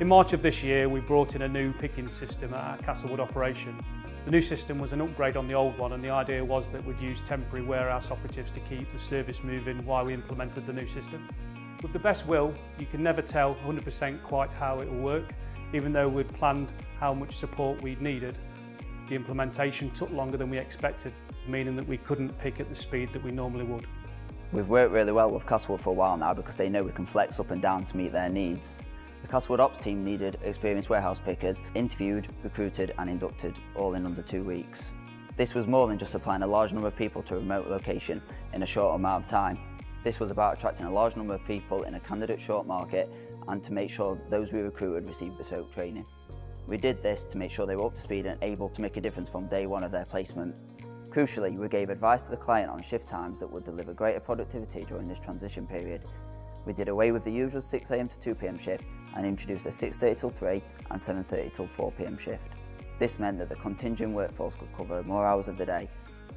In March of this year, we brought in a new picking system at our Castlewood operation. The new system was an upgrade on the old one and the idea was that we'd use temporary warehouse operatives to keep the service moving while we implemented the new system. With the best will, you can never tell 100% quite how it will work, even though we'd planned how much support we'd needed. The implementation took longer than we expected, meaning that we couldn't pick at the speed that we normally would. We've worked really well with Castlewood for a while now because they know we can flex up and down to meet their needs. The Castlewood Ops team needed experienced warehouse pickers, interviewed, recruited and inducted, all in under two weeks. This was more than just supplying a large number of people to a remote location in a short amount of time. This was about attracting a large number of people in a candidate short market and to make sure those we recruited received bespoke training. We did this to make sure they were up to speed and able to make a difference from day one of their placement. Crucially, we gave advice to the client on shift times that would deliver greater productivity during this transition period. We did away with the usual 6am to 2pm shift and introduced a 6.30 till 3 and 7.30 till 4pm shift. This meant that the contingent workforce could cover more hours of the day.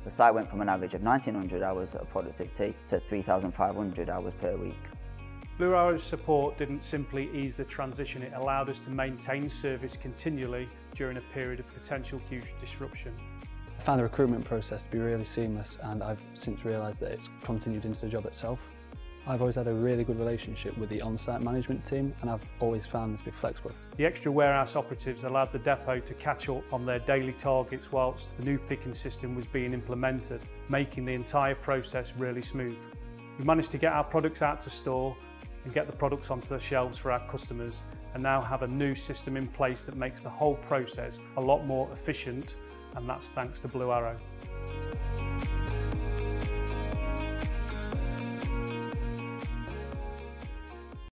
The site went from an average of 1900 hours of productivity to 3500 hours per week. Blue Arrow's support didn't simply ease the transition, it allowed us to maintain service continually during a period of potential huge disruption. I found the recruitment process to be really seamless and I've since realised that it's continued into the job itself. I've always had a really good relationship with the on-site management team and I've always found this to be flexible. The extra warehouse operatives allowed the depot to catch up on their daily targets whilst the new picking system was being implemented, making the entire process really smooth. We managed to get our products out to store and get the products onto the shelves for our customers and now have a new system in place that makes the whole process a lot more efficient and that's thanks to Blue Arrow.